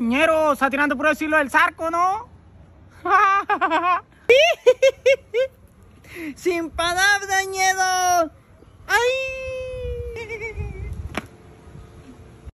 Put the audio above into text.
ñero, está tirando por decirlo del zarco, ¿no? Sin palabras, ñero.